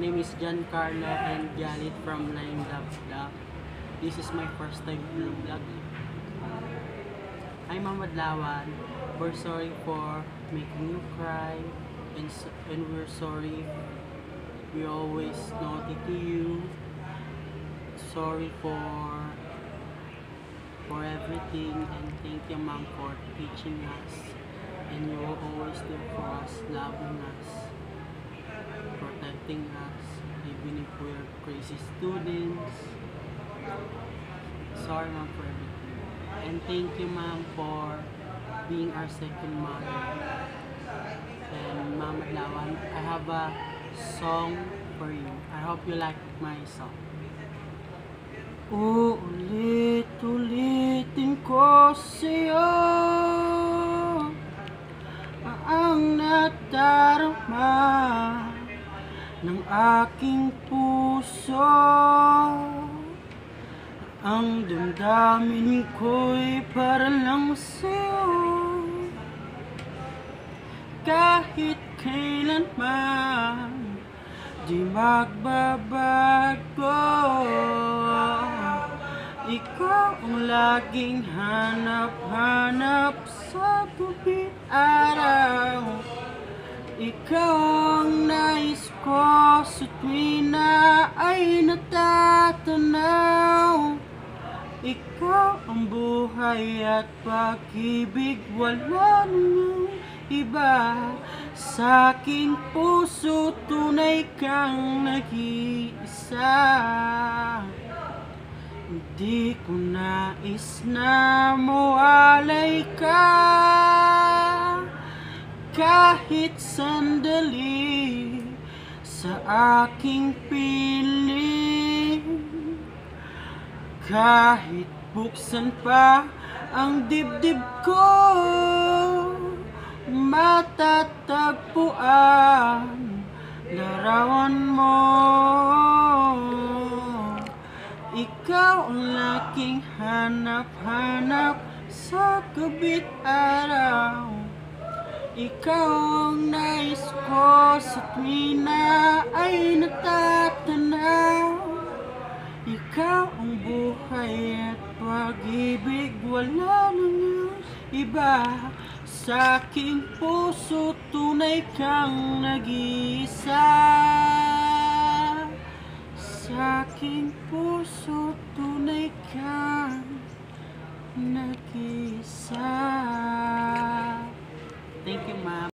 name is John Carlo and Janet from Line Love Vlog. This is my first time vlog. Hi Mama Dlawan, we're sorry for making you cry and, and we're sorry we always naughty to you. Sorry for for everything and thank you mom for teaching us and you always there for us, loving us, protecting us, even if we're crazy students. Sorry mom for everything. And thank you mom for being our second mother. And Mama Lawan, I have a song for you. I hope you like my song. Uulit-ulitin ko sa'yo Ang nadarama ng aking puso. Ang damdamin ko'y para lang sa'yo. Kahit kailanman Di magbabago. Ikaw ang laging hanap-hanap sa gabi araw Ikaw ang nais ko sa tuwing na ay natatanaw. Ikaw ang buhay at pag-ibig Wala iba. Sa aking puso Tunay kang nag-iisa. Hindi ko nais na mawalay ka Kahit sandali Sa aking piling kahit buksan pa ang dibdib ko Matatagpuan larawan mo. Ikaw ang laking hanap-hanap sa gabi't araw ikaw ang nais ko sa tuwing na ay natatanaw. Ikaw ang buhay at pag-ibig Wala nang iba. Sa aking puso Tunay kang nag-iisa. Sa aking puso Tunay kang nag-iisa.